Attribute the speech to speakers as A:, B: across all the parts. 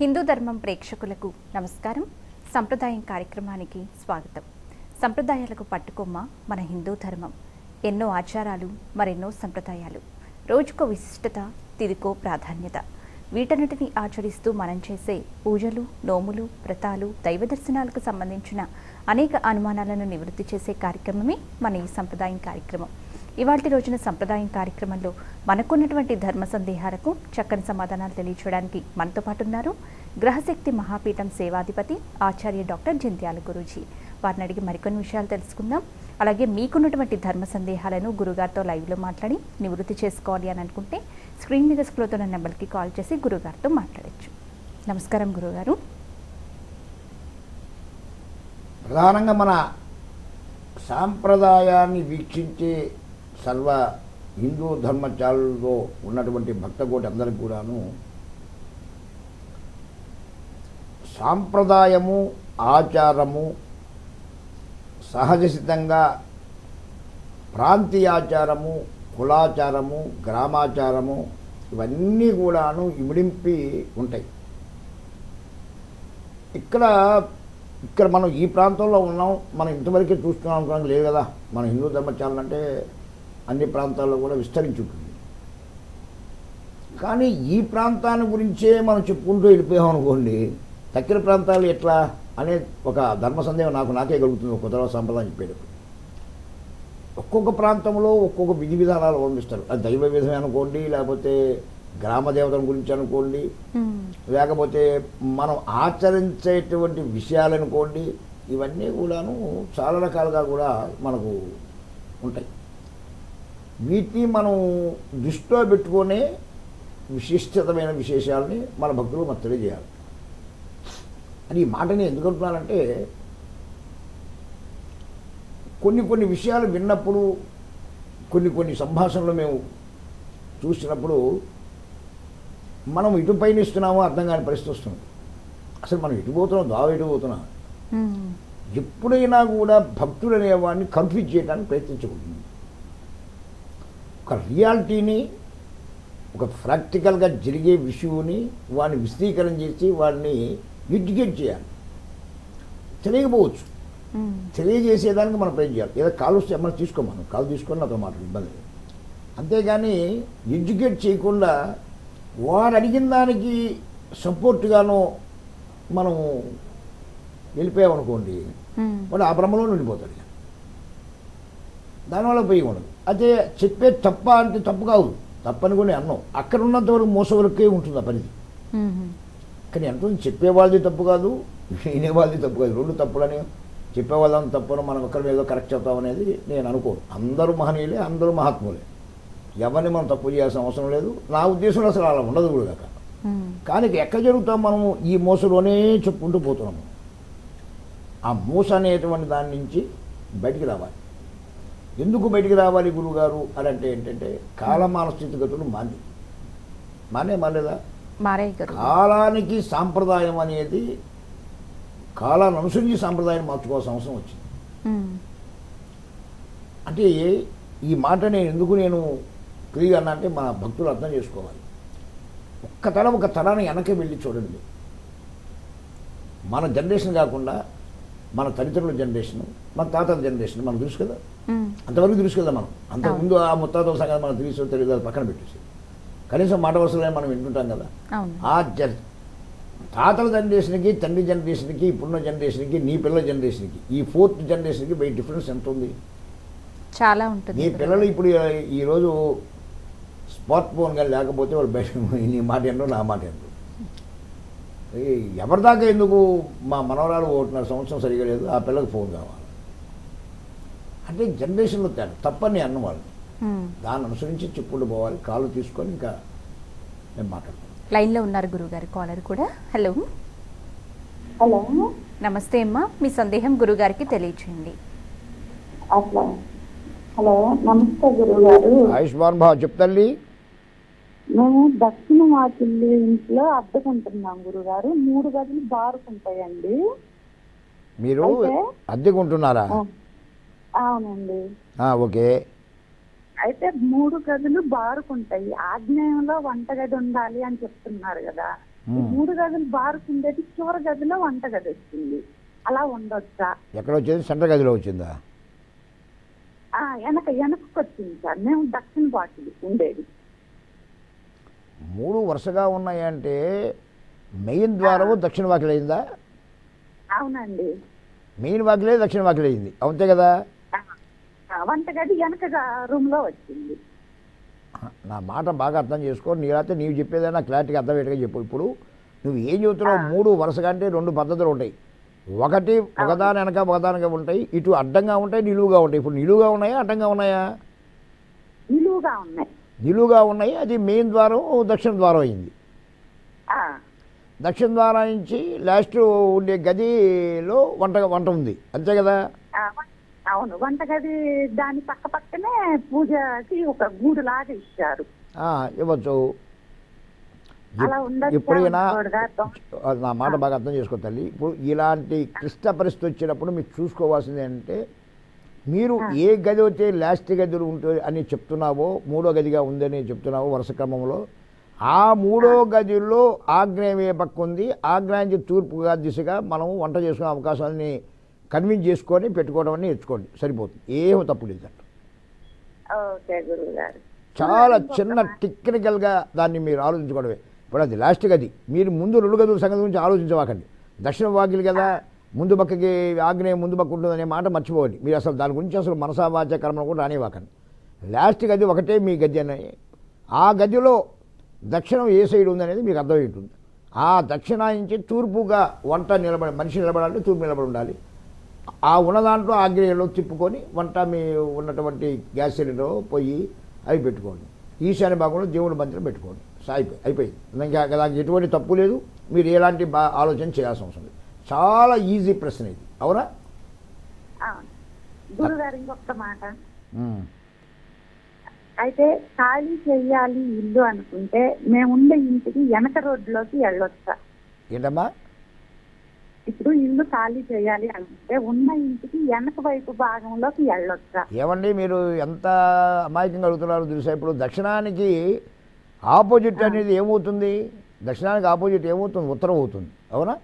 A: హిందూ ధర్మం ప్రేక్షకులకు నమస్కారం. సంప్రదాయం కార్యక్రమానికి స్వాగతం. సంప్రదాయాలకు పట్టుకొమ్మ మన హిందూ ధర్మం. ఎన్నో ఆచారాలు మరెన్నో సంప్రదాయాలు. రోజుకో విశిష్టత తిదికో ప్రాధాన్యత. వీటన్నిటిని ఆచరిస్తూ మనం చేసే పూజలు నోములు వ్రతాలు దైవ దర్శనాలకు సంబంధించిన అనేక అనుమానాలను నివృత్తి చేసే కార్యక్రమమే మన ఈ సంప్రదాయం కార్యక్రమం. ఇవాటి రోజున సంప్రదాయం కార్యక్రమంలో మనకున్నటువంటి ధర్మ సందేహాలకు చక్కని సమాధానాలు తెలియచేయడానికి మనతో పాటు ఉన్నారు గ్రహశక్తి మహాపీఠం సేవాధిపతి ఆచార్య డాక్టర్ జంత్యాల గురూజీ. వారిని అడిగి మరికొన్ని విషయాలు తెలుసుకుందాం. అలాగే మీకున్నటువంటి ధర్మ సందేహాలను గురుగారితో లైవ్లో మాట్లాడి నివృత్తి చేసుకోవాలి అని అనుకుంటే స్క్రీన్ మీద స్క్రోల్ ఉన్న నెంబర్కి కాల్ చేసి గురుగారితో మాట్లాడచ్చు. నమస్కారం గురుగారు.
B: ప్రధానంగా మన సాంప్రదాయాన్ని వీక్షించే సర్వ హిందూ ధర్మచారులతో ఉన్నటువంటి భక్తకోటి అందరికి కూడాను సాంప్రదాయము ఆచారము సహజసిద్ధంగా ప్రాంతీయాచారము కులాచారము గ్రామాచారము ఇవన్నీ కూడాను ఇమిడింపి ఉంటాయి. ఇక్కడ ఇక్కడ మనం ఈ ప్రాంతంలో ఉన్నాం మనం ఇంతవరకే చూస్తున్నాం అనుకోవడానికి లేదు కదా. మన హిందూ ధర్మచారాలంటే అన్ని ప్రాంతాల్లో కూడా విస్తరించి ఉంటుంది కానీ ఈ ప్రాంతాన్ని గురించే మనం చెప్పుకుంటూ వెళ్ళిపోయాం అనుకోండి తక్కిన ప్రాంతాలు ఎట్లా అనే ఒక ధర్మ సందేహం నాకు నాకే కలుగుతుంది ఒక కొత్త సంప్రదాయం చెప్పేటప్పుడు. ఒక్కొక్క ప్రాంతంలో ఒక్కొక్క విధి విధానాలు అవలంబిస్తారు అది దైవ విధమే అనుకోండి లేకపోతే గ్రామ దేవతల గురించి అనుకోండి లేకపోతే మనం ఆచరించేటువంటి విషయాలు అనుకోండి ఇవన్నీ కూడాను చాలా రకాలుగా కూడా మనకు ఉంటాయి. వీటిని మనం దృష్టిలో పెట్టుకునే విశిష్టతమైన విశేషాలని మన భక్తులు మనకు తెలియజేయాలి అని ఈ మాటని ఎందుకు అంటున్నానంటే కొన్ని కొన్ని విషయాలు విన్నప్పుడు కొన్ని కొన్ని సంభాషణలు మేము చూసినప్పుడు మనం ఇటు పయనిస్తున్నామో అర్థం కాని పరిస్థితి వస్తుంది. అసలు మనం ఎటు పోతున్నాం? దావ ఎటు పోతున్నాం? ఎప్పుడైనా కూడా భక్తులు అనేవాడిని కన్ఫ్యూజ్ చేయడానికి ప్రయత్నించకూడదు. ఒక రియాలిటీని ఒక ప్రాక్టికల్గా జరిగే విషయాన్ని వాడిని విశదీకరణ చేసి వాడిని ఎడ్యుకేట్ చేయాలి. తెలియకపోవచ్చు. తెలియజేసేదానికి మనం ప్రయత్నం చేయాలి. ఏదో కాలు వస్తే మనం తీసుకోమను. కాలు తీసుకొని నాతో మాట్లాడు ఇబ్బంది లేదు. అంతేగాని ఎడ్యుకేట్ చేయకుండా వారు అడిగిన దానికి సపోర్ట్గాను మనం వెళ్ళిపోయామనుకోండి వాడు ఆ భ్రమలో ఉండిపోతాడు. దానివల్ల పోయి ఉండదు. అదే చెప్పే తప్ప అంటే తప్పు కాదు. తప్పని కూడా నేను అన్నాం. అక్కడ ఉన్నంత వరకు మోస వరకే ఉంటుంది ఆ పరిధి కానీ ఎంత చెప్పే వాళ్ళది తప్పు కాదు వినే వాళ్ళది తప్పు కాదు. రెండు తప్పులని చెప్పే వాళ్ళని తప్పును మనం ఒకరి ఏదో కరెక్ట్ చెప్తాం అనేది నేను అనుకోను. అందరూ మహనీయులే అందరూ మహాత్ములే. ఎవరిని మనం తప్పు చేయాల్సిన అవసరం లేదు. నా ఉద్దేశంలో అసలు అలా ఉండదు కూడా కాక. కానీ ఎక్కడ జరుగుతాం మనం? ఈ మోసలోనే చెప్పుకుంటూ పోతున్నాము ఆ మోస అనేటువంటి దాని నుంచి బయటికి రావాలి. ఎందుకు బయటికి రావాలి గురువుగారు అని అంటే ఏంటంటే కాలమాన స్థితిగతులు మాని. మానే
A: గారు
B: కాలానికి సాంప్రదాయం అనేది కాలాన్ని అనుసరించి సాంప్రదాయం మార్చుకోవాల్సిన అవసరం వచ్చింది. అంటే ఈ మాట నేను ఎందుకు నేను క్లియర్ అన్నా అంటే మన భక్తులు అర్థం చేసుకోవాలి. ఒక్క తరం ఒక తరాన్ని వెనక్కి వెళ్ళి చూడండి. మన జనరేషన్ కాకుండా మన తల్లిదండ్రుల జనరేషన్ మన తాతల జనరేషన్ మనకు తెలుసు కదా? అంతవరకు తెలుసు కదా మనం అంతకుముందు ఆ ముత్తాతల సంగతి మనకు తెలుసు తెలియదు అది పక్కన పెట్టేసి కనీసం మాట వరుసలే మనం వింటుంటాం కదా. ఆ జన్ తాతల జనరేషన్కి తండ్రి జనరేషన్కి ఇప్పుడున్న జనరేషన్కి నీ పిల్లల జనరేషన్కి ఈ ఫోర్త్ జనరేషన్కి బై డిఫరెన్స్ ఎంత ఉంది
A: చాలా ఉంటుంది
B: నీ పిల్లలు ఇప్పుడు ఈరోజు స్మార్ట్ ఫోన్ కానీ లేకపోతే వాళ్ళు బయట నీ మాట ఏంటో నా మాట ఏంటో ఈ ఎవరి దాకా ఎందుకు మా మనవరాలు ఒకటిన్నర సంవత్సరం సరిగా లేదు ఆ పిల్లకి ఫోన్ కావాలి. అంటే జనరేషన్లో తేడా. తప్పని అన్నవాళ్ళు. దాన్ని అనుసరించి చెప్పుకుంటూ పోవాలి. కాళ్ళు తీసుకొని ఇంకా నేను మాట్లాడతాను
A: లైన్లో ఉన్నారు గురుగారు కాలర్ కూడా. హలో.
C: హలో.
A: నమస్తే అమ్మా. మీ సందేహం గురుగారికి తెలియచేయండి.
C: అట్లా. హలో. నమస్తే గురువు గారు
B: ఆయుష్మాన్ భా చెప్తండి
C: మేము దక్షిణ వాకిల్లి ఇంట్లో అద్దెకుంటున్నాం గురుగారు. మూడు గదులు బారుకుంటాయండి.
B: మీరు? అద్దెకుంటున్నారా?
C: అవునండి.
B: ఓకే.
C: అయితే మూడు గదులు బారుకుంటాయి. ఆగ్నేయంలో వంటగది ఉండాలి అని చెప్తున్నారు కదా. ఈ. మూడు గదులు బారుకుండేది చివరి గదిలో వంటగది వచ్చింది. అలా ఉండొచ్చా?
B: ఎక్కడ వచ్చేది? సెంటర్ గదిలో వచ్చిందా?
C: ఆ, వెనక వెనక్కి వచ్చింది సార్. మేము దక్షిణ వాకిలి ఉండేది.
B: మూడు వరుసగా ఉన్నాయంటే మెయిన్ ద్వారము దక్షిణ వాకిలి అయిందా
C: అవునండి.
B: మెయిన్ వాకిలే దక్షిణ వాకిలి అయింది అంతే కదా?
C: వంటగది వెనక రూమ్లో వచ్చింది
B: నా మాట బాగా అర్థం చేసుకో. నీరైతే నీవు చెప్పేదైనా క్లారిటీగా అర్థమయ్యేట్టుగా చెప్పు. ఇప్పుడు నువ్వు ఏం చెబుతున్నావు? మూడు వరుసగా అంటే రెండు పద్ధతులు ఉంటాయి. ఒకటి ఒకదాని వెనక ఒకదానిగా ఉంటాయి. ఇటు అడ్డంగా ఉంటాయి నిలువుగా ఉంటాయి. ఇప్పుడు నిలువుగా ఉన్నాయా అడ్డంగా ఉన్నాయా?
C: నిలువుగా ఉన్నాయి.
B: నిలువుగా ఉన్నాయి. అది మెయిన్ ద్వారం దక్షిణ ద్వారం అయింది. దక్షిణ ద్వారం నుంచి లాస్ట్ ఉండే గదిలో వంట వంట ఉంది. అంతే కదా?
C: అవును వంటగది దాని పక్క పక్కనే పూజకి ఒక గూడు లాగా ఇచ్చారు.
B: ఇవ్వచ్చు? ఎప్పుడైనా? అది నా మాట బాగా అర్థం చేసుకో తల్లి. ఇప్పుడు ఇలాంటి క్లిష్ట పరిస్థితి వచ్చినప్పుడు మీరు చూసుకోవాల్సింది ఏంటంటే మీరు ఏ గది అయితే లాస్ట్ గదులు ఉంటుంది అని చెప్తున్నావో మూడో గదిగా ఉందని చెప్తున్నావో వరుస క్రమంలో ఆ మూడో గదిలో ఆగ్నేయం ఏ పక్క ఉంది ఆగ్నేయం తూర్పుగా దిశగా మనం వంట చేసుకునే అవకాశాలని కన్విన్స్ చేసుకొని పెట్టుకోవడం అని నేర్చుకోండి. సరిపోతుంది. ఏమీ తప్పు లేదంట చాలా చిన్న టెక్నికల్గా దాన్ని మీరు ఆలోచించుకోవడమే. ఇప్పుడు అది లాస్ట్ గది. మీరు ముందు రెండు గదుల సంగతి గురించి ఆలోచించవాకండి దక్షిణ వాకిలి కదా ముందు పక్కకి ఆగ్నేయం ముందు పక్క ఉంటుందనే మాట మర్చిపోండి మీరు అసలు దాని గురించి అసలు మనసావాచ కర్మను కూడా రానివ్వకండి. లాస్ట్ గది ఒకటే మీ గది అని. ఆ గదిలో దక్షిణం ఏ సైడ్ ఉందనేది మీకు అర్థమై ఉంటుంది. ఆ దక్షిణాయించి తూర్పుగా వంట నిలబడి మనిషి నిలబడాలంటే తూర్పు నిలబడి ఉండాలి. ఆ ఉన్న దాంట్లో ఆగ్నేయంలో తిప్పుకొని వంట మీ ఉన్నటువంటి గ్యాస్ సిలిండర్ పొయ్యి అవి పెట్టుకోండి. ఈశాన్య భాగంలో దేవుడి మంత్రం పెట్టుకోండి. అయిపోయి అయిపోయింది. ఇంకా దానికి ఎటువంటి తప్పు లేదు. మీరు ఎలాంటి ఆలోచన చేయాల్సిన అవసరం లేదు. చాలా ఈజీ ప్రశ్న ఇది. అవునా?
C: ఇంకొక మాట. అయితే ఖాళీ చెయ్యాలి ఇల్లు అనుకుంటే మేముండే ఇంటికి వెనక రోడ్లోకి వెళ్ళొచ్చా
B: ఏంటమ్మా?
C: ఇప్పుడు ఇల్లు ఖాళీ చేయాలి అనుకుంటే ఉన్న ఇంటికి వెనక వైపు భాగంలోకి వెళ్ళొచ్చా.
B: ఏమండి మీరు ఎంత అమాయకంగా అడుగుతున్నారో తెలుసా? ఇప్పుడు దక్షిణానికి ఆపోజిట్ అనేది ఏమవుతుంది? దక్షిణానికి ఆపోజిట్ ఏమవుతుంది? ఉత్తరం అవుతుంది. అవునా?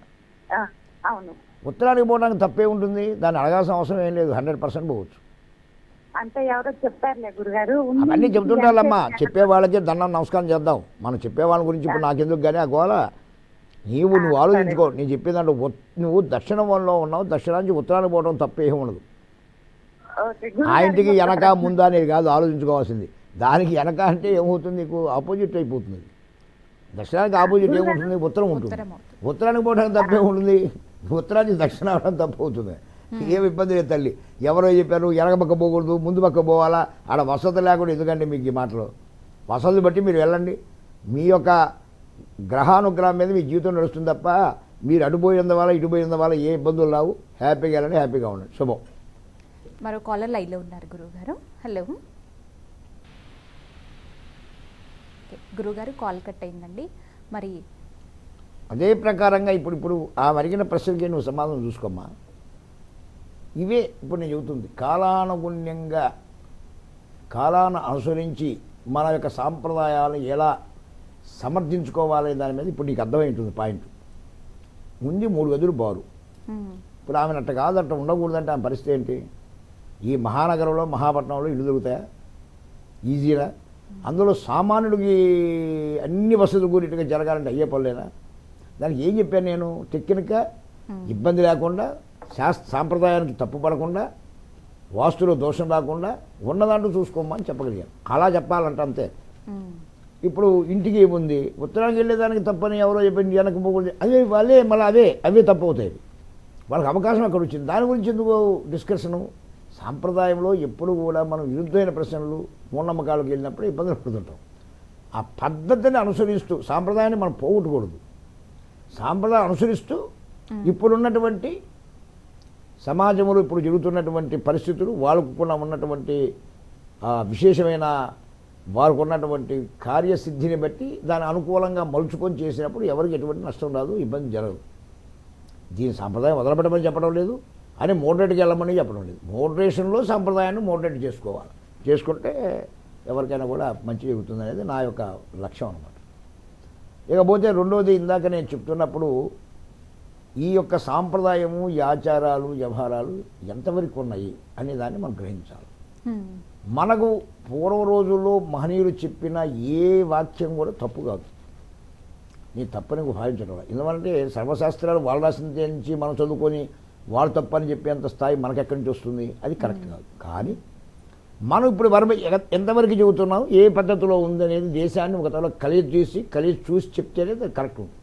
C: అవును.
B: ఉత్తరానికి పోవడానికి తప్పే ఉంటుంది. దాన్ని అడగాల్సిన అవసరం ఏం లేదు. హండ్రెడ్ పర్సెంట్ పోవచ్చు.
C: అంటే ఎవరో చెప్పారులే గురుగారు
B: అవన్నీ చెప్తుంటారమ్మా చెప్పే వాళ్ళకి దండం నమస్కారం చేద్దాం. మనం చెప్పే వాళ్ళ గురించి ఇప్పుడు నాకెందుకు కానీ ఆ గోల? నీవు నువ్వు ఆలోచించుకో. నేను చెప్పేదాంట్లో ఉత్- నువ్వు దక్షిణంలో ఉన్నావు. దక్షిణానికి ఉత్తరానికి పోవడం తప్పేం ఉండదు. ఆ ఇంటికి వెనక. ముందా అనేది కాదు ఆలోచించుకోవాల్సింది. దానికి వెనక అంటే ఏమవుతుంది నీకు? ఆపోజిట్ అయిపోతుంది. దక్షిణానికి ఆపోజిట్ ఏముంటుంది ఉత్తరం ఉంటుంది. ఉత్తరానికి పోవడానికి తప్పే ఉంటుంది? ఉత్తరానికి దక్షిణ అవడం తప్పు అవుతుంది. ఏం ఇబ్బంది లేదు తల్లి. ఎవరో చెప్పారు వెనక పక్క పోకూడదు ముందు పక్క పోవాలా? ఆడ వసతి లేకుండా ఎందుకంటే మీకు ఈ మాటలు? వసతులు బట్టి మీరు వెళ్ళండి. మీ యొక్క గ్రహానుగ్రహం మీద మీ జీవితం నడుస్తుంది తప్ప మీరు అటుపోయినంత వల్ల ఇటుపోయినంత వల్ల ఏ ఇబ్బందులు రావు. హ్యాపీగా వెళ్ళండి హ్యాపీగా ఉండండి. శుభం.
A: మరో కాలర్ లైన్లో ఉన్నారు గురువుగారు. హలో గురువుగారు కాల్ కట్ అయిందండి. మరి
B: అదే ప్రకారంగా ఇప్పుడు ఇప్పుడు ఆ అడిగిన ప్రశ్నకి నువ్వు సమాధానం చూసుకోమ్మా. ఇవే ఇప్పుడు నేను చెబుతుంది. కాలానుగుణ్యంగా కాలాన్ని అనుసరించి మన యొక్క సాంప్రదాయాలను ఎలా సమర్థించుకోవాలి దాని మీద ఇప్పుడు నీకు అర్థమై ఉంటుంది పాయింట్. ముందు మూడు గదులు బారు. ఇప్పుడు ఆమె అట్ట కాదు అట్ట ఉండకూడదంటే ఆమె పరిస్థితి ఏంటి? ఈ మహానగరంలో మహాపట్నంలో ఇల్లు దొరుకుతాయా? ఈజీనా? అందులో సామాన్యుడికి అన్ని వసతులు కూడిట్టుగా జరగాలంటే అయ్యే పనులేనా? దానికి ఏం చెప్పాను నేను? టెక్నిక్గా ఇబ్బంది లేకుండా శాస్త్ర సాంప్రదాయానికి తప్పు పడకుండా వాస్తులో దోషం రాకుండా ఉన్నదాంట్లో చూసుకోమని చెప్పగలిగాను. అలా చెప్పాలంట అంతే. ఇప్పుడు ఇంటికి ఏముంది? ఉత్తరానికి వెళ్ళేదానికి తప్పని ఎవరో చెప్పింది వెనక పోకూడదు. అదే వాళ్ళే మళ్ళీ అవే అవే తప్పు అవుతాయి వాళ్ళకి అవకాశం అక్కడ వచ్చింది. దాని గురించి ఎందుకు డిస్కషను? సాంప్రదాయంలో ఎప్పుడు కూడా మనం విరుద్ధమైన ప్రశ్నలు మూఢనమ్మకాలకు వెళ్ళినప్పుడు ఇబ్బందులు పడుతుంటాం. ఆ పద్ధతిని అనుసరిస్తూ సాంప్రదాయాన్ని మనం పోగొట్టకూడదు. సాంప్రదాయం అనుసరిస్తూ ఇప్పుడున్నటువంటి సమాజంలో ఇప్పుడు జరుగుతున్నటువంటి పరిస్థితులు వాళ్ళకు కూడా ఉన్నటువంటి విశేషమైన వారికి ఉన్నటువంటి కార్యసిద్ధిని బట్టి దాని అనుకూలంగా మలుచుకొని చేసినప్పుడు ఎవరికి ఎటువంటి నష్టం రాదు ఇబ్బంది జరగదు. దీని సాంప్రదాయం వదలపెట్టమని చెప్పడం లేదు అని మోడరేట్కి వెళ్ళమని చెప్పడం లేదు. మోడరేషన్లో సాంప్రదాయాన్ని మోడరేట్ చేసుకోవాలి. చేసుకుంటే ఎవరికైనా కూడా మంచి జరుగుతుంది అనేది నా యొక్క లక్ష్యం అనమాట ఇకపోతే రెండోది ఇందాక నేను చెప్తున్నప్పుడు ఈ యొక్క సాంప్రదాయము ఈ ఆచారాలు వ్యవహారాలు ఎంతవరకు ఉన్నాయి అనే దాన్ని మనం గ్రహించాలి. మనకు పూర్వ రోజుల్లో మహనీయులు చెప్పిన ఏ వాక్యం కూడా తప్పు కాదు. నీ తప్పని భావించడం ఎందుకంటే సర్వశాస్త్రాలు వాళ్ళు రాసిన నుంచి మనం చదువుకొని వాళ్ళు తప్పని చెప్పేంత స్థాయి మనకెక్కడి నుంచి వస్తుంది? అది కరెక్ట్ కాదు. కానీ మనం ఇప్పుడు ఎగ- ఎంతవరకు చెబుతున్నాం ఏ పద్ధతిలో ఉందనేది దేశాన్ని ఒక తల కలిసి చూసి కలిసి చూసి చెప్తేనే అది కరెక్ట్ ఉంటుంది.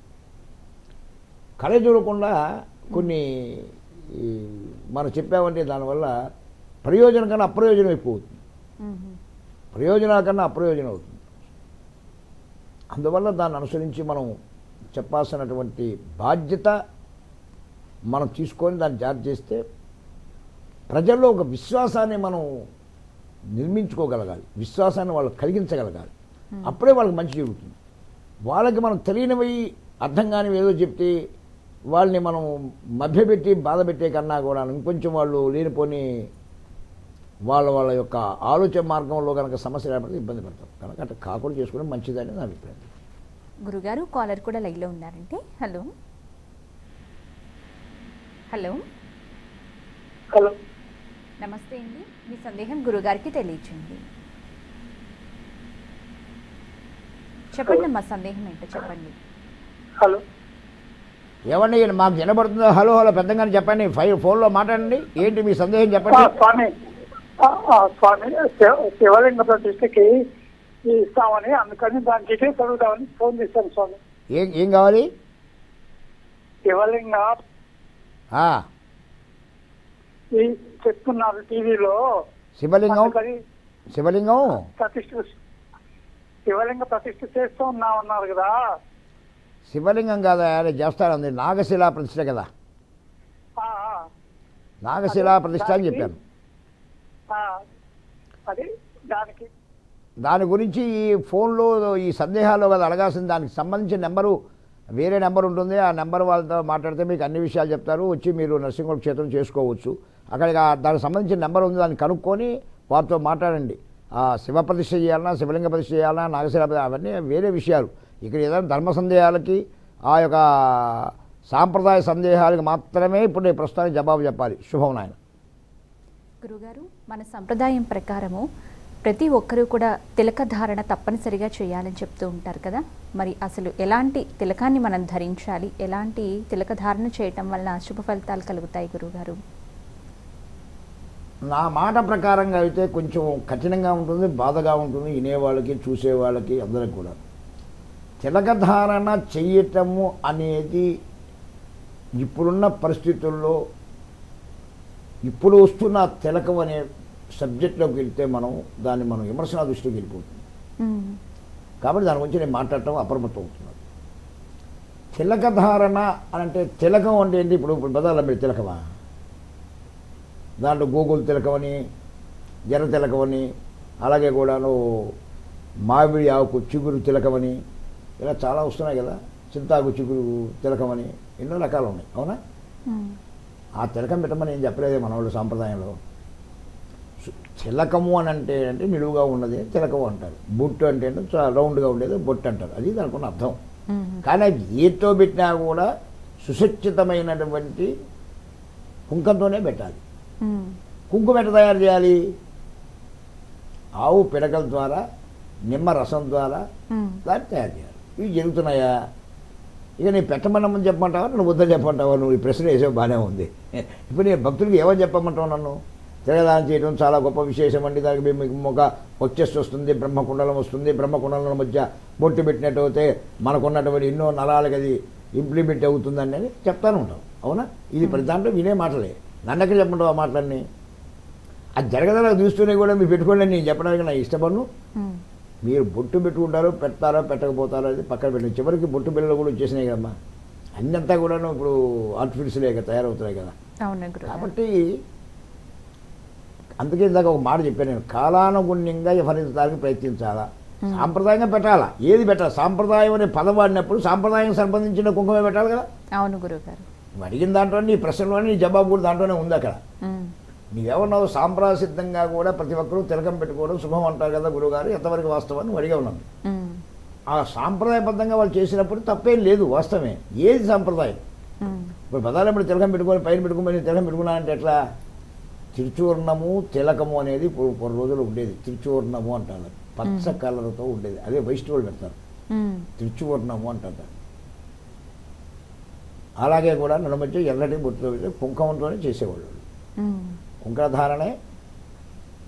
B: కళ చూడకుండా కొన్ని మనం చెప్పామంటే దానివల్ల ప్రయోజనం కన్నా అప్రయోజనం ఎక్కువ అవుతుంది ప్రయోజనాల కన్నా అప్రయోజనం అవుతుంది. అందువల్ల దాన్ని అనుసరించి మనం చెప్పాల్సినటువంటి బాధ్యత మనం తీసుకొని దాన్ని జారీ చేస్తే ప్రజల్లో ఒక విశ్వాసాన్ని మనం నిర్మించుకోగలగాలి. విశ్వాసాన్ని వాళ్ళకి కలిగించగలగాలి. అప్పుడే వాళ్ళకి మంచి జరుగుతుంది. వాళ్ళకి మనం తెలియనివి అర్థం కానివి ఏదో చెప్తే వాళ్ళని మనం మభ్యపెట్టి బాధ పెట్టే కన్నా కూడా ఇంకొంచెం వాళ్ళు లేనిపోని వాళ్ళ వాళ్ళ యొక్క ఆలోచన మార్గంలో కనుక సమస్య ఏర్పడితే ఇబ్బంది పడతాం. కనుక అట్లా కాకుండా చేసుకోవడం మంచిదని నా అభిప్రాయం.
A: గురుగారు కాలర్ కూడా లైవ్లో ఉన్నారంటే? హలో? హలో?
D: హలో.
A: నమస్తే అండి. మీ సందేహం గురుగారికి తెలియచేయండి చెప్పండి మా సందేహం ఏంటో చెప్పండి.
D: హలో.
B: ఏమండి మాకు వినబడుతుందో? హలో హలో పెద్దగానే చెప్పండి. ఫైవ్ ఫోన్లో మాట్లాడండి. ఏంటి మీ సందేహం చెప్పండి?
D: స్వామి శివలింగ ప్రతిష్టకి ఇస్తామని అందుకని దాని డీటెయిల్స్ అడుగుదామని ఫోన్ చేశాను స్వామి.
B: ఏం ఏం కావాలి?
D: శివలింగ
B: ఆ,
D: ఈ చెప్తున్నారు టీవీలో.
B: శివలింగం? శివలింగం?
D: ప్రతిష్ఠ శివలింగ ప్రతిష్ఠ చేస్తూ ఉన్నామన్నారు కదా.
B: శివలింగం కాదా? చేస్తానంది నాగశిలా ప్రతిష్ట కదా. నాగశిలా ప్రతిష్ట అని చెప్పాను.
D: అది దానికి.
B: దాని గురించి ఈ ఫోన్లో ఈ సందేహాలు కదా అడగాల్సింది. దానికి సంబంధించిన నెంబరు వేరే నెంబర్ ఉంటుంది. ఆ నెంబర్ వాళ్ళతో మాట్లాడితే మీకు అన్ని విషయాలు చెప్తారు. వచ్చి మీరు నరసింహ క్షేత్రం చేసుకోవచ్చు. అక్కడికి ఆ దానికి సంబంధించిన నెంబర్ ఉంది. దాన్ని కనుక్కొని వారితో మాట్లాడండి. ఆ శివ ప్రతిష్ఠ చేయాలన్నా శివలింగ ప్రతిష్ఠ చేయాలన్నా నాగశిల అవన్నీ వేరే విషయాలు. ఇక్కడ ఏదైనా ధర్మ సందేహాలకి ఆ యొక్క సాంప్రదాయ సందేహాలకు మాత్రమే ఇప్పుడు నేను ప్రస్తుతానికి జవాబు చెప్పాలి. శుభం నాయన.
A: గురుగారు మన సంప్రదాయం ప్రకారము ప్రతి ఒక్కరూ కూడా తిలక ధారణ తప్పనిసరిగా చేయాలని చెప్తూ ఉంటారు కదా. మరి అసలు ఎలాంటి తిలకాన్ని మనం ధరించాలి? ఎలాంటి తిలక ధారణ చేయటం వల్ల శుభ ఫలితాలు కలుగుతాయి గురుగారు?
B: నా మాట ప్రకారంగా అయితే కొంచెం కఠినంగా ఉంటుంది బాధగా ఉంటుంది వినేవాళ్ళకి చూసేవాళ్ళకి అందరికి కూడా. తిలకధారణ చెయ్యటము అనేది ఇప్పుడున్న పరిస్థితుల్లో ఇప్పుడు వస్తున్న తిలకం అనే సబ్జెక్ట్లోకి వెళ్తే మనం దాన్ని మనం విమర్శన దృష్టికి వెళ్ళిపోతుంది. కాబట్టి దాని గురించి నేను మాట్లాడటం అప్రమత్తం అవుతున్నాను. తిలక ధారణ అని అంటే తిలకం అంటే ఏంటి ఇప్పుడు ఇప్పుడు బదాల మీరు తిలకమా? దాంట్లో గోగుల్ తిలకమని ఎర్ర తిలకమని అలాగే కూడాను మామిడి ఆకు చిగురు తిలకమని ఇలా చాలా వస్తున్నాయి కదా. చింతాకు చిగురు తిలకమని ఎన్నో రకాలు ఉన్నాయి. అవునా? ఆ తిలకం పెట్టమని ఏం చెప్పలేదే మన వాళ్ళు సాంప్రదాయంలో. తిలకము అని అంటే అంటే నిలువుగా ఉన్నది తిలకము అంటారు. బొట్టు అంటే రౌండ్గా ఉండేది బొట్టు అంటారు. అది దానికి ఉన్న అర్థం. కానీ అది ఏతో పెట్టినా కూడా సుసజ్జితమైనటువంటి కుంకంతోనే పెట్టాలి. కుంకుమ ఎట్ట తయారు చేయాలి? ఆవు పిడకల ద్వారా నిమ్మ రసం ద్వారా దాన్ని తయారు చేయాలి. ఇవి జరుగుతున్నాయా? ఇక నేను పెట్టమన్నమని చెప్పమంటావా? నువ్వు వద్దని చెప్పమంటావా? నువ్వు ఈ ప్రశ్న వేసావు బాగానే ఉంది. ఇప్పుడు నేను భక్తులకి ఏమని చెప్పమంటావు నన్ను? తిరగదానం చేయడం చాలా గొప్ప విశేషం అండి. దానికి మీకు ఒక వచ్చేసి వస్తుంది బ్రహ్మకుండలం వస్తుంది. బ్రహ్మకుండలం మధ్య బొట్టు పెట్టినట్టు అయితే మనకున్నటువంటి ఎన్నో నరాలకి అది ఇంప్లిమెంట్ అవుతుందని అని చెప్తాను ఉంటాం. అవునా? ఇది ప్రతి దాంట్లో వినే మాటలే. నన్ను ఎక్కడ చెప్పమంటావు ఆ మాటలన్నీ? అది జరగదలా చూస్తూనే కూడా మీరు పెట్టుకోండి. నేను చెప్పడానికి నా ఇష్టపడను. మీరు బొట్టు పెట్టుకుంటారో పెడతారో పెట్టకపోతారో అది పక్కన పెట్టండి. చివరికి బొట్టు బిళ్ళలు కూడా వచ్చేసినాయి కదమ్మా. అన్నంతా కూడాను ఇప్పుడు ఆర్టిఫిషియలే కదా తయారవుతున్నాయి కదా. కాబట్టి అందుకే ఇందాక ఒక మాట చెప్పాను నేను కాలానుగుణ్యంగా వ్యవహరించడానికి ప్రయత్నించాలా? సాంప్రదాయంగా పెట్టాలా? ఏది పెట్టాలి? సాంప్రదాయం అనే పదం వాడినప్పుడు సాంప్రదాయం సంబంధించిన కుంకుమే పెట్టాలి కదా?
A: అవును గురుగారు
B: నువ్వు అడిగిన దాంట్లోనే నీ ప్రశ్నలోనే నీ జవాబు కూడా దాంట్లోనే ఉంది అక్కడ. నీవేమన్నావు సాంప్రదాయ సిద్ధంగా కూడా ప్రతి ఒక్కరూ తిలకం పెట్టుకోవడం శుభం అంటారు కదా గురువుగారు? ఎంతవరకు వాస్తవం? నువ్వు అడిగా ఉన్నాను ఆ సాంప్రదాయబద్ధంగా వాళ్ళు చేసినప్పుడు తప్పేం లేదు వాస్తవమే. ఏది సాంప్రదాయం? ఇప్పుడు పదాలప్పుడు తిలకం పెట్టుకొని పైన పెట్టుకొని తిలకం పెట్టుకున్నానంటే ఎట్లా? తిరుచూర్ణము తిలకము అనేది ఇప్పుడు కొన్ని రోజులు ఉండేది. తిరుచూర్ణము అంటారు. పచ్చ కలర్తో ఉండేది. అదే వైష్ణవులు పెడతారు.
A: ఉమ్,
B: తిరుచువర్ణము అంటారు. అలాగే కూడా నడుమధ్య ఎర్రటి బొట్టుతో పెట్టి కుంకుమంతోనే చేసేవాళ్ళు.
A: ఉమ్,
B: కుంకుమధారణే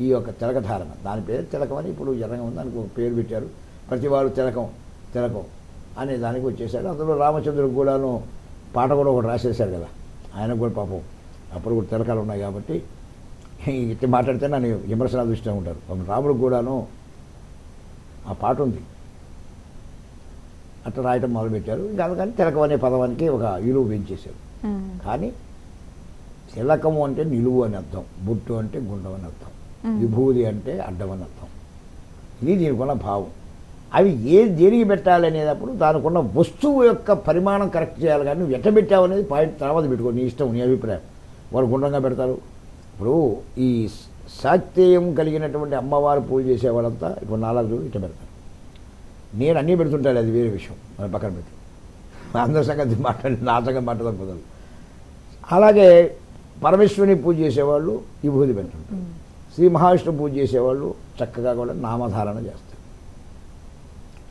B: ఈ యొక్క తిలక ధారణ. దాని పేరు తిలకం అని ఇప్పుడు ఎర్రగా ఉంది దానికి పేరు పెట్టారు. ప్రతి వారు తిలకం తిలకం అనే దానికి వచ్చేసాడు. అందులో రామచంద్రుడికి కూడాను పాట కూడా ఒకటి రాసేశారు కదా. ఆయనకు కూడా పాపం. అప్పుడు కూడా తిలకాలు ఉన్నాయి కాబట్టి ఇట్లా మాట్లాడితే నన్ను విమర్శనాలు దృష్టిలో ఉంటారు. పాపం రాముడికి కూడాను ఆ పాట ఉంది. అట్లా రాయటం మొదలుపెట్టారు. ఇంకా అందుకని తిలకం అనే పదవానికి ఒక విలువ పెంచేశారు. కానీ తిలకము అంటే నిలువు అని అర్థం. బుట్టు అంటే గుండం అని అర్థం. విభూది అంటే అడ్డం అని అర్థం. ఇది దీనికి భావం. అవి ఏ దేనికి పెట్టాలి అనేటప్పుడు దానికి ఉన్న వస్తువు యొక్క పరిమాణం కరెక్ట్ చేయాలి. కానీ ఎట్ట పెట్టావు అనేది పాయింట్ తర్వాత పెట్టుకో. నీ ఇష్టం నీ అభిప్రాయం. వాళ్ళు గుండ్రంగా పెడతారు. ఇప్పుడు ఈ శాక్తేయం కలిగినటువంటి అమ్మవారు పూజ చేసే వాళ్ళంతా ఇప్పుడు నాలుగు ఇట్ట పెడతారు. నేను అన్నీ పెడుతుంటాను అది వేరే విషయం. మన పక్కన పెట్టి. అందరి సంగతి మాట్లాడి నా సంగతి మాట్లాడడం కుదరదు. అలాగే పరమేశ్వరుని పూజ చేసేవాళ్ళు విభూతి పెడుతుంటారు. శ్రీ మహావిష్ణువు పూజ చేసేవాళ్ళు చక్కగా కూడా నామధారణ చేస్తారు.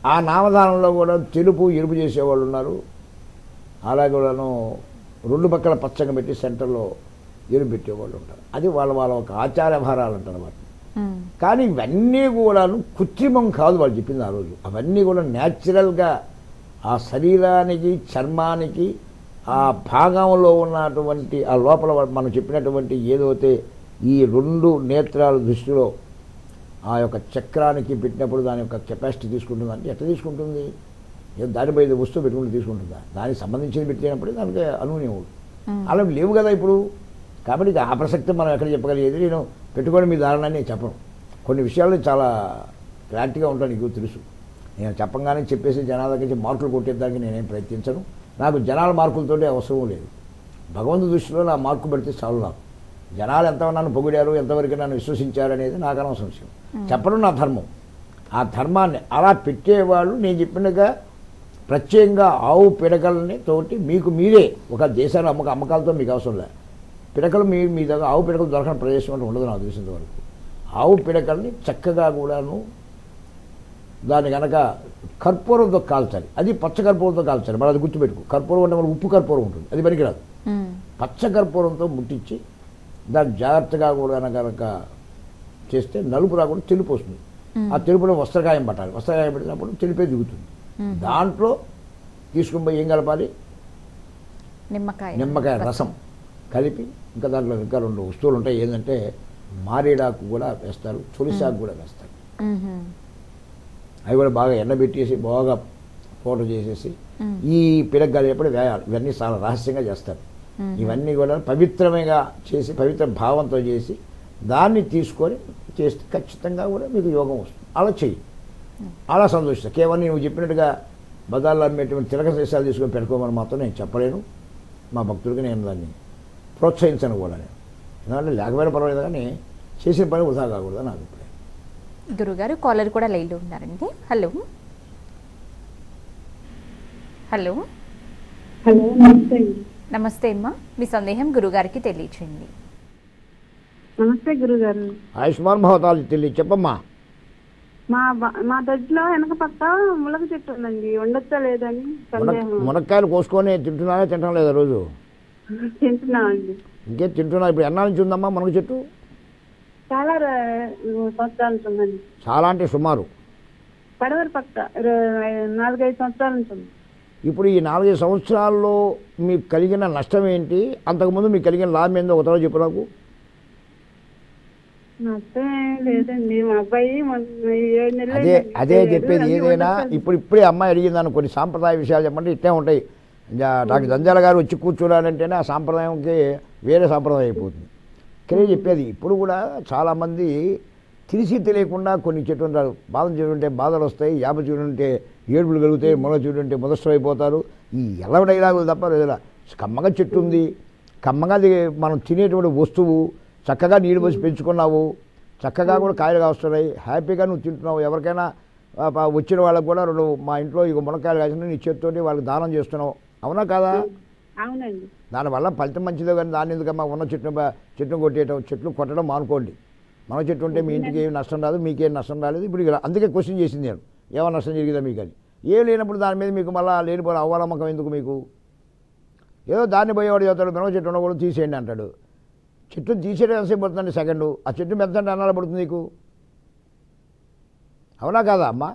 B: ఆ నామధారణలో కూడా తెలుపు ఎరుపు చేసేవాళ్ళు ఉన్నారు. అలాగే కూడాను రెండు పక్కల పచ్చగా పెట్టి సెంటర్లో ఎరుపు పెట్టేవాళ్ళు ఉంటారు. అది వాళ్ళ వాళ్ళ ఒక ఆచార భారాలు అంటారు వాటిని కానీ ఇవన్నీ కూడాను కృత్రిమం కాదు వాళ్ళు చెప్పింది ఆ రోజు. అవన్నీ కూడా న్యాచురల్గా ఆ శరీరానికి చర్మానికి ఆ భాగంలో ఉన్నటువంటి ఆ లోపల మనం చెప్పినటువంటి ఏదైతే ఈ రెండు నేత్రాల దృష్టిలో ఆ యొక్క చక్రానికి పెట్టినప్పుడు దాని యొక్క కెపాసిటీ తీసుకుంటుంది అంటే ఎట్లా తీసుకుంటుంది? దానిపై వస్తువు పెట్టుకుంటూ తీసుకుంటుందా? దానికి సంబంధించింది పెట్టినప్పుడే దానికి
A: ఉమ్,
B: అలా లేవు కదా ఇప్పుడు? కాబట్టి ఆ ప్రసక్తి మనం ఎక్కడ చెప్పగలిగేది? నేను పెట్టుకొని మీ ధారణ అని నేను చెప్పను. కొన్ని విషయాలు చాలా క్లారిటీగా ఉంటాను నీకు తెలుసు. నేను చెప్పంగానే చెప్పేసి జనాల దగ్గర నుంచి మార్కులు కొట్టేదానికి నేనేం ప్రయత్నించను. నాకు జనాల మార్కులతోటి అవసరం లేదు. భగవంతు దృష్టిలో నా మార్కు పెడితే చాలు నాకు. జనాలు ఎంత నన్ను పొగిడారు ఎంతవరకు నన్ను విశ్వసించారు అనేది నాకు అనవసరం విషయం. చెప్పడం నా ధర్మం. ఆ ధర్మాన్ని అలా పెట్టేవాళ్ళు నేను చెప్పినగా ప్రత్యేకంగా ఆవు పిడకలని తోటి మీకు మీరే ఒక దేశాల అమ్మక అమ్మకాలతో మీకు అవసరం లేదు పిడకలు మీ మీ దగ్గర ఆవు పిడకలు దొరకని ప్రదేశం అంటే ఉండదు నాకు తెలిసినంత వరకు. ఆవు పిడకల్ని చక్కగా కూడాను దాన్ని కనుక కర్పూరంతో కాల్చాలి. అది పచ్చ కర్పూరంతో కాల్చాలి. మరి అది గుర్తుపెట్టుకో. కర్పూరం అంటే మన ఉప్పు కర్పూరం ఉంటుంది. అది పనికిరాదు. పచ్చ కర్పూరంతో ముట్టించి దాన్ని జాగ్రత్తగా కూడా కనుక చేస్తే నలుపు రాకుండా తెలుపు వస్తుంది. ఆ తెలుపులో వస్త్రకాయం పట్టాలి. వస్త్రకాయం పెట్టినప్పుడు తెలిపే దిగుతుంది. దాంట్లో తీసుకుని పోయి ఏం కలపాలి?
A: నిమ్మకాయ.
B: నిమ్మకాయ రసం. కలిపి ఇంకా దాంట్లో ఇంకా రెండు వస్తువులు ఉంటాయి. ఏంటంటే మారేడాకు కూడా వేస్తారు తులసాకు కూడా వేస్తారు. అవి కూడా బాగా ఎండబెట్టేసి బాగా ఫోటో చేసేసి. ఈ పిడగ్గాలు ఎప్పుడు వేయాలి. ఇవన్నీ చాలా రహస్యంగా చేస్తారు. ఇవన్నీ కూడా పవిత్రమేగా చేసి పవిత్ర భావంతో చేసి దాన్ని తీసుకొని చేస్తే ఖచ్చితంగా కూడా మీకు యోగం వస్తుంది. అలా చెయ్యి. అలా సంతోషిస్తా. కేవలం నువ్వు చెప్పినట్టుగా బజార్లో అమ్మేటువంటి తిలక దేశాలు తీసుకొని పెట్టుకోమని మాత్రం నేను చెప్పలేను. మా భక్తుడికి నేను దాన్ని ప్రోత్సహించను కూడా నేను. ఎందుకంటే లేకపోయినా పర్వాలేదు కానీ చేసిన పని వృధా కాకూడదు నా అభిప్రాయం.
A: గురుగారు కాలర్ కూడా లైన్లో ఉన్నారండి. హలో. హలో.
C: హలో నమస్తే.
A: నమస్తే అమ్మా. మీ సందేహం గురుగారికి తెలియచేయండి.
C: నమస్తే గురుగారు.
B: ఆయుష్మాన్ భవతాలు తెలియ చెప్పమ్మా.
C: మా మా దొడ్లో వెనక పక్క ములగ చెట్టు ఉందండి. ఉండొచ్చా లేదని
B: మునక్కాయలు కోసుకొని తింటున్నానే తింటం లేదా రోజు?
C: తింటున్నామండి
B: ఇంకేం తింటున్నా? ఇప్పుడు ఎన్నాళ్ళ నుంచి ఉందమ్మా మునగ చెట్టు?
C: చాలా ర- సంవత్సరాల నుంచి ఉందండి.
B: చాలా అంటే సుమారు.
C: పడవరి పక్క ర- నాలుగైదు సంవత్సరాల నుంచి ఉంది.
B: ఇప్పుడు ఈ నాలుగైదు సంవత్సరాల్లో మీకు కలిగిన నష్టం ఏంటి? అంతకుముందు మీకు కలిగిన లాభం ఏందో ఒక తర్వాత చెప్పు నాకు. అదే. అదే చెప్పేది ఏదైనా. ఇప్పుడు ఇప్పుడే అమ్మాయి అడిగిందాను కొన్ని సాంప్రదాయ విషయాలు చెప్పంటే ఇట్టే ఉంటాయి. డాక్టర్ దంజాల గారు వచ్చి కూర్చోడాలంటేనే ఆ సాంప్రదాయంకి వేరే సాంప్రదాయం అయిపోతుంది. ఇక్కడే చెప్పేది ఇప్పుడు కూడా చాలామంది తెలిసి తెలియకుండా కొన్ని చెట్లు ఉంటారు. బాధ చెడు ఉంటే బాధలు వస్తాయి యాప చెడు ఉంటే ఏడుపులు కలుగుతాయి మొల చెడు ఉంటే మొదస్తం అయిపోతారు ఈ ఎలవ డైలాగులు తప్ప లేదా కమ్మగా చెట్టు ఉంది. కమ్మగా మనం తినేటువంటి వస్తువు చక్కగా నీళ్ళు పోసి పెంచుకున్నావు చక్కగా కూడా కాయలు కాస్తున్నాయి హ్యాపీగా నువ్వు తింటున్నావు. ఎవరికైనా వచ్చిన వాళ్ళకి కూడా రెండు మా ఇంట్లో ఇక మునక్కాయలు కాసిన నీ చేతితోటి వాళ్ళకి దానం చేస్తున్నావు. అవునా కాదా?
C: అవునండి.
B: దానివల్ల ఫలితం మంచిదే కానీ దాన్ని ఎందుకమ్మా ఉన్న చెట్టు చెట్టును కొట్టేయటం చెట్లు కొట్టడం మానుకోండి. మన చెట్టు ఉంటే మీ ఇంటికి ఏం నష్టం రాదు మీకేం నష్టం రాలేదు. ఇప్పుడు ఇలా అందుకే క్వశ్చన్ చేసింది నేను. ఏమైనా నష్టం జరిగిందా మీకు అని. ఏం లేనప్పుడు దాని మీద మీకు మళ్ళీ లేనిపోయిన అవలమ్మకం ఎందుకు మీకు? ఏదో దాన్ని పోయేవాడు చెప్తాడు మినవ చెట్టు ఉండకూడదు తీసేయండి అంటాడు. చెట్టును తీసేయడం ఎంతసేపు పడుతుంది సెకండ్? ఆ చెట్టు పెద్దంటే అన్నాలు పడుతుంది నీకు? అవునా కాదా అమ్మా?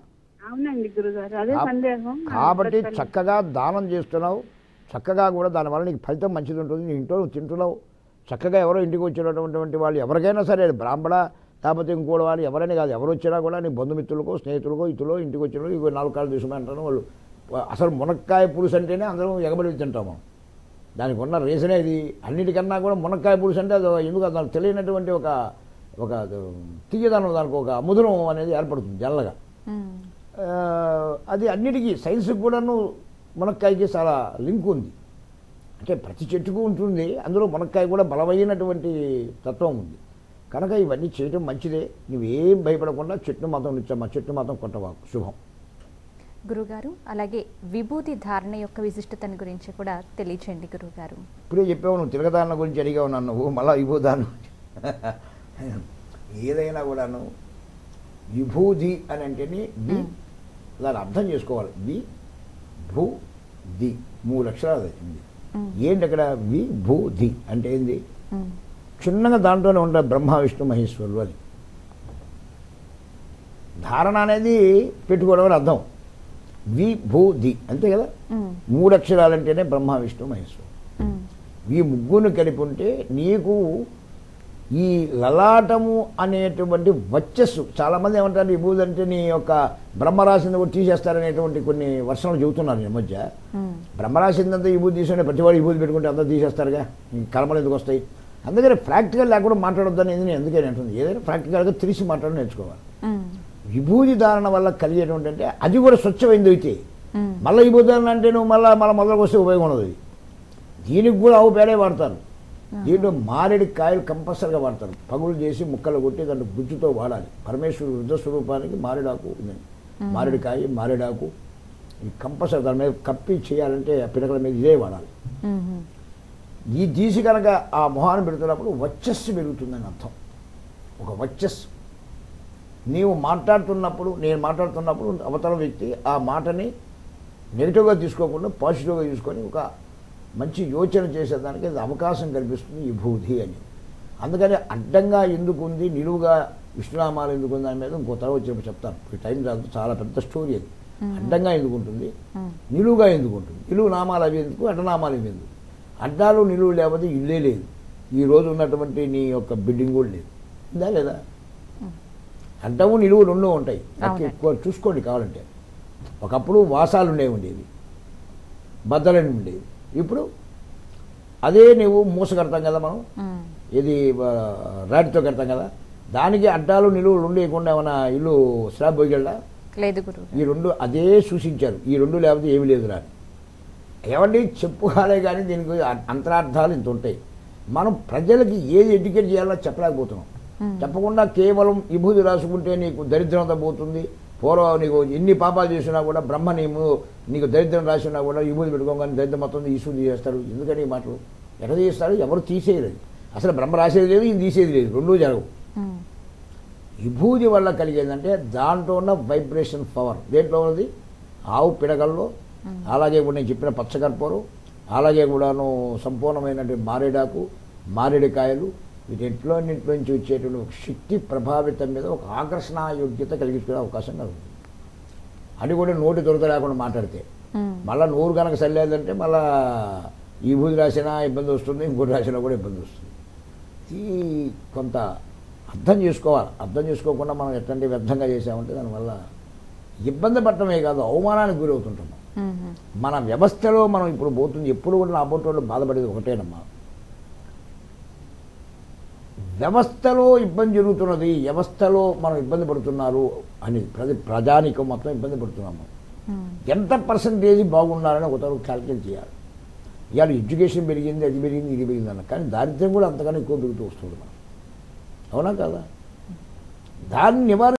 C: అవునండి గురుగారు అదే
B: కా-
C: సందేహం.
B: కాబట్టి చక్కగా దానం చేస్తున్నావు. చక్కగా కూడా దానివల్ల నీకు ఫలితం మంచిది ఉంటుంది నీ ఇంట్లో నువ్వు తింటున్నావు. చక్కగా ఎవరో ఇంటికి వచ్చినటువంటి వాళ్ళు ఎవరికైనా సరే బ్రాహ్మణ లేకపోతే ఇంకోటి వాళ్ళు ఎవరైనా కాదు ఎవరు వచ్చినా కూడా నీ బంధుమిత్రులకో స్నేహితులకో ఇతులో ఇంటికి వచ్చిన ఇవి నాలుగు కాళ్ళు తీసుకుమంటారు వాళ్ళు. అసలు మునక్కాయ పులుసు అంటేనే అందరం ఎగబడి తింటాం మనం దానికి ఉన్న రీజనే ఇది? అన్నిటికన్నా కూడా మునక్కాయ పులుసు అంటే అది ఎందుకు దానికి తెలియనటువంటి ఒక ఒక తీయదనం దానికి ఒక ముదురం అనేది ఏర్పడుతుంది జల్లగా. అది అన్నిటికీ సైన్స్కి కూడాను మునక్కాయకి చాలా లింక్ ఉంది. అంటే ప్రతి చెట్టుకు ఉంటుంది అందులో మునక్కాయ కూడా బలమైనటువంటి తత్వం ఉంది. కనుక ఇవన్నీ చేయటం మంచిదే నువ్వేం భయపడకుండా చెట్టు మాత్రం నిచ్చమ్మా చెట్టు మాత్రం కొట్టవాకు శుభం.
A: గురుగారు అలాగే విభూతి ధారణ యొక్క విశిష్టతను గురించి కూడా తెలియచేయండి గురుగారు.
B: ఇప్పుడే చెప్పావు నువ్వు తిరగదాన్న గురించి అడిగావు నన్ను నువ్వు మళ్ళీ విభూదాన్ని ఏదైనా కూడాను విభూది అని అంటేనే దాన్ని అర్థం చేసుకోవాలి. వి భూ ది. మూడు అక్షరాలు అది. ఉంది. ఏంటి అక్కడ? వి భూ ది అంటే ఏంది. చిన్నగా దాంట్లోనే ఉంటారు బ్రహ్మ విష్ణు మహేశ్వరులు అని ధారణ అనేది పెట్టుకోవడం అని అర్థం. వి భూ ది. అంతే కదా. మూడు అక్షరాలంటేనే బ్రహ్మ విష్ణు మహేశ్వరుడు.
A: మ్మ్.
B: ఈ ముగ్గురు కలిపి ఉంటే నీకు ఈ లలాటము అనేటువంటి వచ్చస్సు చాలామంది ఏమంటారు ఈ బూజు అంటే నీ యొక్క బ్రహ్మరాశిని కూడా తీసేస్తారనేటువంటి కొన్ని వర్షాలు చెబుతున్నారు ఈ మధ్య. బ్రహ్మరాశిందంతా ఈ బూజు తీసుకుని ప్రతివాడు ఈ బూజు పెట్టుకుంటే అంతా తీసేస్తారుగా కర్మలు ఎందుకు వస్తాయి అందుకని ప్రాక్టికల్ లేకుండా మాట్లాడొద్దని నేను ఎందుకని అంటుంది ఏదైనా ప్రాక్టికల్గా తెలిసి మాట్లాడడం నేర్చుకోవాలి. విభూతి ధారణ వల్ల కలిగేటువంటి అంటే అది కూడా స్వచ్ఛమైంది అయితే. మళ్ళీ విభూతి ధారణ అంటే నువ్వు మళ్ళీ మళ్ళీ మొదలకు వస్తే ఉపయోగం ఉండదు. దీనికి కూడా ఆవు పేడే వాడతారు దీంట్లో మారేడు కాయలు కంపల్సరిగా వాడతారు. పగులు చేసి ముక్కలు కొట్టి దాంట్లో గుజ్జుతో వాడాలి. పరమేశ్వరుడు రుద్ర స్వరూపానికి మారేడాకు ఉందండి మారేడుకాయ మారేడాకు. ఈ కంపల్సరీ దాని మీద కప్పి చేయాలంటే ఆ పిడకల మీద ఇదే వాడాలి. ఈ తీసి కనుక ఆ మొహాన్ని పెడుతున్నప్పుడు వచ్చస్సు పెరుగుతుందని అర్థం. ఒక వచ్చస్సు నీవు మాట్లాడుతున్నప్పుడు నేను మాట్లాడుతున్నప్పుడు అవతల వ్యక్తి ఆ మాటని నెగిటివ్గా తీసుకోకుండా పాజిటివ్గా తీసుకొని ఒక మంచి యోచన చేసేదానికి అది అవకాశం కల్పిస్తుంది ఈ భూతి అని. అందుకని అడ్డంగా ఎందుకు ఉంది నిలువుగా విష్ణునామాలు ఎందుకు ఉంది దాని మీద ఇంకో తర్వాత వచ్చినప్పుడు చెప్తాను ఈ టైం చాలు చాలా పెద్ద స్టోరీ అది. అడ్డంగా ఎందుకు ఉంటుంది
A: మ్మ్.
B: నిలువుగా ఎందుకు ఉంటుంది నిలువు నామాలు అవి ఎందుకు? అడ్డనామాలు ఇవి ఎందుకు? అడ్డాలు నిలువు లేకపోతే ఇల్లే లేదు. ఈ రోజు ఉన్నటువంటి నీ యొక్క బిల్డింగ్ కూడా లేదు. ఉందా లేదా? అడ్డము నిలువు రెండు ఉంటాయి. ఎక్కువ చూసుకోండి కావాలంటే. ఒకప్పుడు వాసాలు ఉండేవి ఉండేవి. బద్దలని ఉండేవి. ఇప్పుడు అదే నువ్వు మూస కడతాం కదా మనం. ఇది రాటితో కడతాం కదా? దానికి అడ్డాలు నిలువులు ఉండేయకుండా ఏమైనా ఇల్లు స్లాబ్ పోయికెళ్ళా
A: లేదు
B: ఈ రెండు అదే సూచించారు. ఈ రెండు లేకపోతే ఏమీ లేదు రా. అని. ఏమండి చెప్పుకోలే కానీ దీనికి అంతరార్థాలు ఇంత ఉంటాయి. మనం ప్రజలకి ఏది ఎడ్యుకేట్ చేయాలో చెప్పలేకపోతున్నాం. చెప్పకుండా కేవలం విభూతి రాసుకుంటే నీకు దరిద్రత పోతుంది. పూర్వం నీకు ఎన్ని పాపాలు చేసినా కూడా బ్రహ్మ నీము నీకు దరిద్రం రాసినా కూడా విభూతి పెట్టుకోగానే దరిద్రం మొత్తం ఈశ్వరుడు చేస్తారు ఎందుకని ఈ మాటలు? ఎక్కడ చేస్తారు ఎవరు తీసేయలేదు. అసలు బ్రహ్మ రాసేది లేదు ఇది తీసేది లేదు. రెండూ జరగవు. విభూతి వల్ల కలిగేదంటే దాంట్లో ఉన్న వైబ్రేషన్ పవర్. దేంట్లో ఉన్నది? ఆవు పిడకల్లో. అలాగే కూడా నేను చెప్పిన పచ్చకర్పూరం అలాగే కూడాను సంపూర్ణమైనటువంటి మారేడాకు మారేడుకాయలు వీటింట్లో నుంచి వచ్చేటువంటి ఒక శక్తి ప్రభావితం మీద ఒక ఆకర్షణ యోగ్యత కలిగించుకునే అవకాశం కలుగుతుంది. అది కూడా నోటి దొరత లేకుండా మాట్లాడితే. మళ్ళీ నోరు కనుక సరిలేదంటే మళ్ళా ఈ బూది రాసినా ఇబ్బంది వస్తుంది ఇంకోటి రాసినా కూడా ఇబ్బంది వస్తుంది. ఈ కొంత అర్థం చేసుకోవాలి. అర్థం చేసుకోకుండా మనం ఎట్లాంటి వ్యర్థంగా చేసామంటే దానివల్ల ఇబ్బంది పడటమే కాదు అవమానానికి గురవుతుంటున్నాం
A: మ్మ్.
B: మన వ్యవస్థలో మనం ఇప్పుడు పోతుంది ఎప్పుడు కూడా నా వాళ్ళు బాధపడేది ఒకటేనమ్మా. వ్యవస్థలో ఇబ్బంది జరుగుతున్నది వ్యవస్థలో మనం ఇబ్బంది పడుతున్నారు అని ప్రతి ప్రజానికం మొత్తం ఇబ్బంది పడుతున్నాము.
A: మ్మ్.
B: ఎంత పర్సంటేజ్ బాగున్నారని ఒక తరపు క్యాలిక్యులేట్ చేయాలి. ఇవాళ ఎడ్యుకేషన్ పెరిగింది అది పెరిగింది ఇది పెరిగింది అన్న. కానీ దారిద్ర్యం కూడా అంతకన్నా ఎక్కువ పెరుగుతూ వస్తుంది మనం అవునా కదా? దాన్ని నివారణ